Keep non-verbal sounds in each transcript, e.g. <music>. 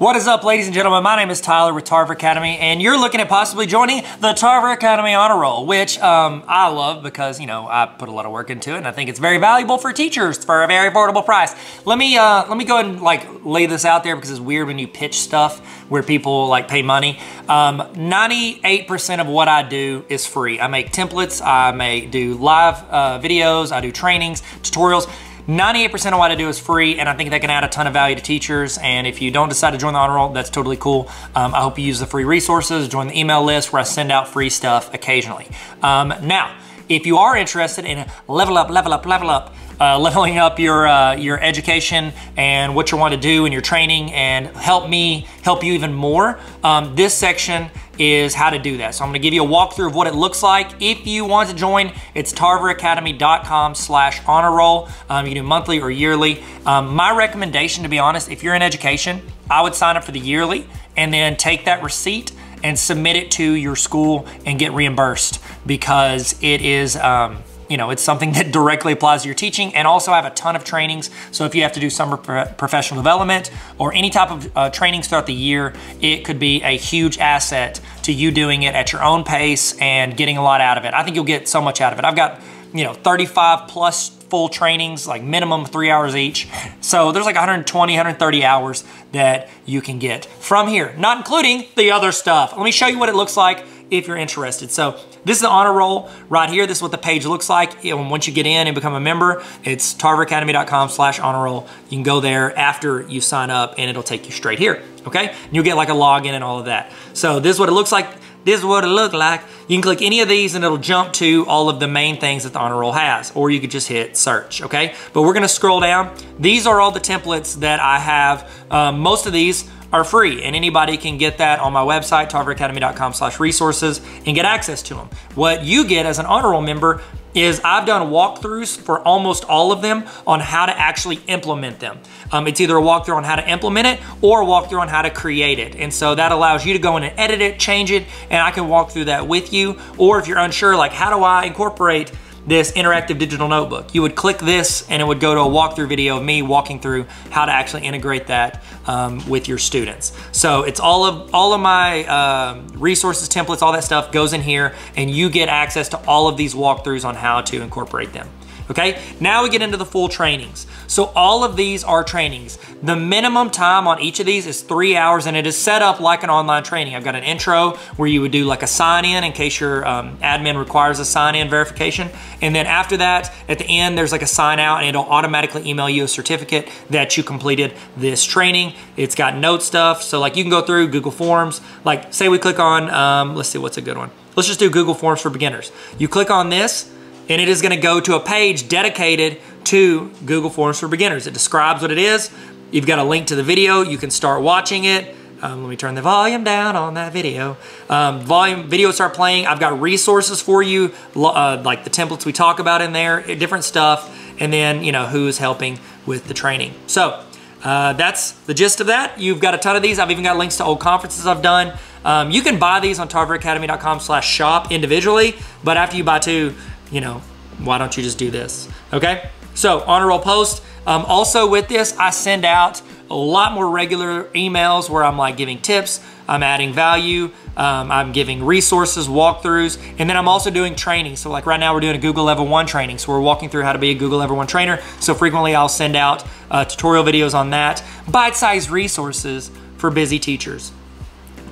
What is up, ladies and gentlemen? My name is Tyler with Tarver Academy, and you're looking at possibly joining the Tarver Academy Honor Roll, which um, I love because, you know, I put a lot of work into it, and I think it's very valuable for teachers for a very affordable price. Let me, uh, let me go and, like, lay this out there because it's weird when you pitch stuff where people, like, pay money. 98% um, of what I do is free. I make templates, I may do live uh, videos, I do trainings, tutorials. 98% of what I do is free, and I think that can add a ton of value to teachers. And if you don't decide to join the honor roll, that's totally cool. Um, I hope you use the free resources, join the email list where I send out free stuff occasionally. Um, now, if you are interested in level up, level up, level up, uh, <laughs> leveling up your uh, your education and what you want to do in your training and help me help you even more, um, this section is how to do that. So I'm gonna give you a walkthrough of what it looks like. If you want to join, it's tarveracademy.com slash honor roll. Um, you can do monthly or yearly. Um, my recommendation, to be honest, if you're in education, I would sign up for the yearly and then take that receipt and submit it to your school and get reimbursed because it is, um, you know, it's something that directly applies to your teaching and also I have a ton of trainings. So if you have to do summer professional development or any type of uh, trainings throughout the year, it could be a huge asset to you doing it at your own pace and getting a lot out of it. I think you'll get so much out of it. I've got, you know, 35 plus full trainings, like minimum three hours each. So there's like 120, 130 hours that you can get from here, not including the other stuff. Let me show you what it looks like if you're interested. So this is the honor roll right here. This is what the page looks like. Once you get in and become a member, it's tarveracademy.com slash honor roll. You can go there after you sign up and it'll take you straight here, okay? And you'll get like a login and all of that. So this is what it looks like. This is what it looked like. You can click any of these and it'll jump to all of the main things that the honor roll has, or you could just hit search, okay? But we're gonna scroll down. These are all the templates that I have. Um, most of these are free and anybody can get that on my website, tarveracademy.com slash resources and get access to them. What you get as an honor roll member is I've done walkthroughs for almost all of them on how to actually implement them. Um, it's either a walkthrough on how to implement it or a walkthrough on how to create it. And so that allows you to go in and edit it, change it, and I can walk through that with you. Or if you're unsure, like how do I incorporate this interactive digital notebook. You would click this and it would go to a walkthrough video of me walking through how to actually integrate that um, with your students. So it's all of all of my uh, resources, templates, all that stuff goes in here and you get access to all of these walkthroughs on how to incorporate them. Okay, now we get into the full trainings. So all of these are trainings. The minimum time on each of these is three hours and it is set up like an online training. I've got an intro where you would do like a sign in in case your um, admin requires a sign in verification. And then after that, at the end, there's like a sign out and it'll automatically email you a certificate that you completed this training. It's got note stuff. So like you can go through Google Forms. Like say we click on, um, let's see, what's a good one? Let's just do Google Forms for beginners. You click on this, and it is gonna go to a page dedicated to Google Forms for Beginners. It describes what it is. You've got a link to the video. You can start watching it. Um, let me turn the volume down on that video. Um, volume video start playing. I've got resources for you, uh, like the templates we talk about in there, different stuff, and then you know who's helping with the training. So uh, that's the gist of that. You've got a ton of these. I've even got links to old conferences I've done. Um, you can buy these on tarveracademy.com slash shop individually, but after you buy two, you know, why don't you just do this, okay? So honor roll post. Um, also with this, I send out a lot more regular emails where I'm like giving tips, I'm adding value, um, I'm giving resources, walkthroughs, and then I'm also doing training. So like right now we're doing a Google Level 1 training. So we're walking through how to be a Google Level 1 trainer. So frequently I'll send out uh, tutorial videos on that, bite-sized resources for busy teachers.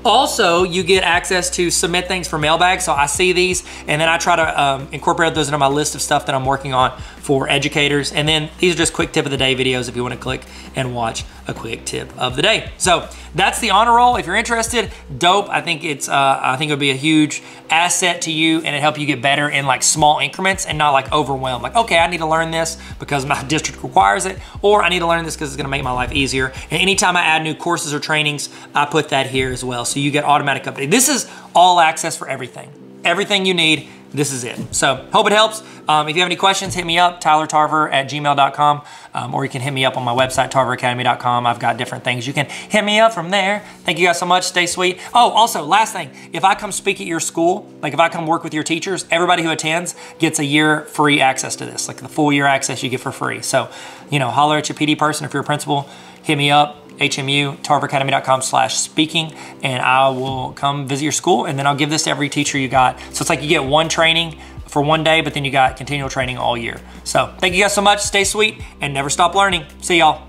Also, you get access to submit things for mailbag. So I see these and then I try to um, incorporate those into my list of stuff that I'm working on for educators. And then these are just quick tip of the day videos if you want to click and watch a quick tip of the day. So that's the honor roll. If you're interested, dope. I think it's, uh, I think it would be a huge asset to you and it help you get better in like small increments and not like overwhelmed. Like, okay, I need to learn this because my <laughs> district requires it, or I need to learn this because it's gonna make my life easier. And anytime I add new courses or trainings, I put that here as well. So you get automatic update. This is all access for everything. Everything you need this is it. So hope it helps. Um, if you have any questions, hit me up, tylertarver at gmail.com, um, or you can hit me up on my website, tarveracademy.com. I've got different things. You can hit me up from there. Thank you guys so much. Stay sweet. Oh, also, last thing, if I come speak at your school, like if I come work with your teachers, everybody who attends gets a year free access to this, like the full year access you get for free. So, you know, holler at your PD person if you're a principal, hit me up HMU, tarveracademy.com slash speaking, and I will come visit your school, and then I'll give this to every teacher you got. So it's like you get one training for one day, but then you got continual training all year. So thank you guys so much. Stay sweet and never stop learning. See y'all.